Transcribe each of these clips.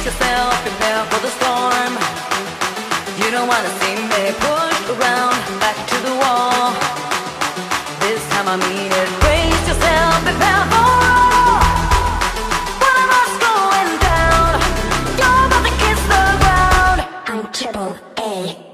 Brace yourself prepare for the storm. You don't wanna see me pushed around back to the wall. This time I mean it. Brace yourself and now for Triple A.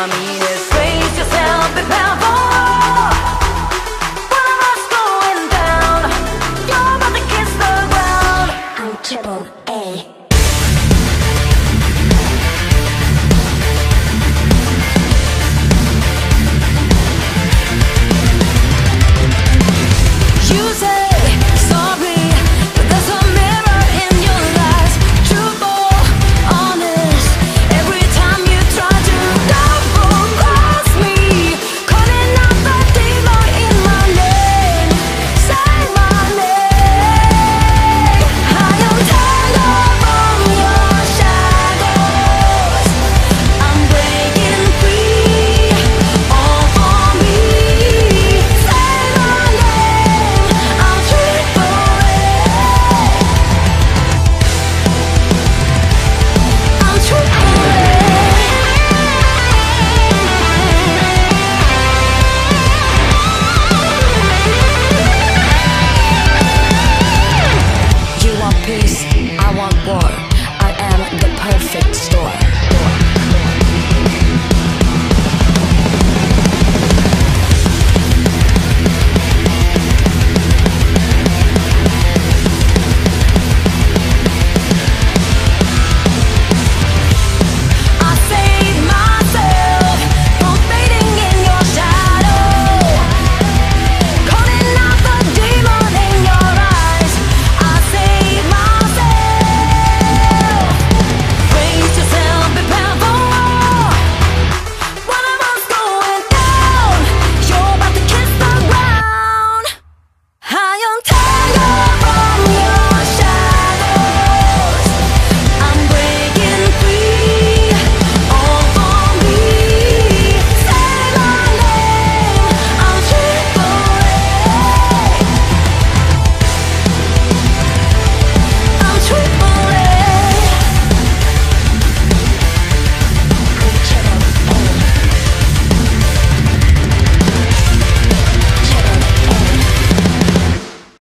mamma mia